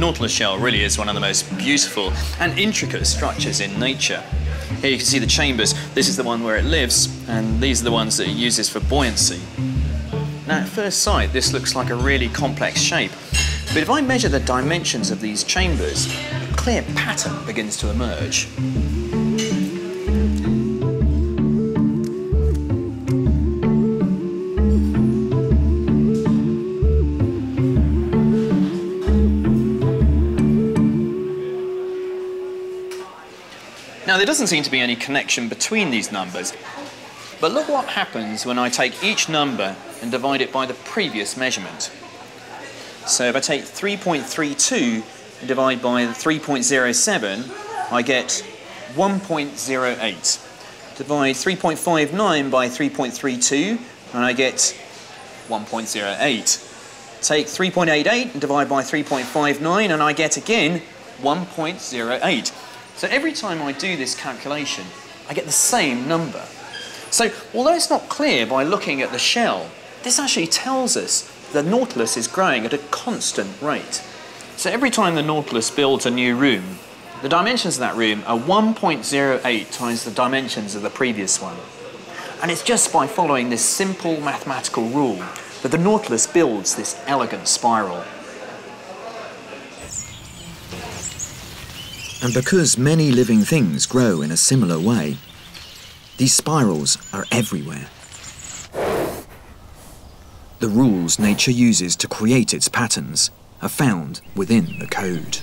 Nautilus shell really is one of the most beautiful and intricate structures in nature. Here you can see the chambers. This is the one where it lives, and these are the ones that it uses for buoyancy. Now, at first sight, this looks like a really complex shape, but if I measure the dimensions of these chambers, a clear pattern begins to emerge. Now, there doesn't seem to be any connection between these numbers, but look what happens when I take each number and divide it by the previous measurement. So if I take 3.32 and divide by 3.07, I get 1.08. Divide 3.59 by 3.32 and I get 1.08. Take 3.88 and divide by 3.59 and I get again 1.08. So every time I do this calculation, I get the same number. So although it's not clear by looking at the shell, this actually tells us the Nautilus is growing at a constant rate. So every time the Nautilus builds a new room, the dimensions of that room are 1.08 times the dimensions of the previous one. And it's just by following this simple mathematical rule that the Nautilus builds this elegant spiral. And because many living things grow in a similar way, these spirals are everywhere. The rules nature uses to create its patterns are found within the code.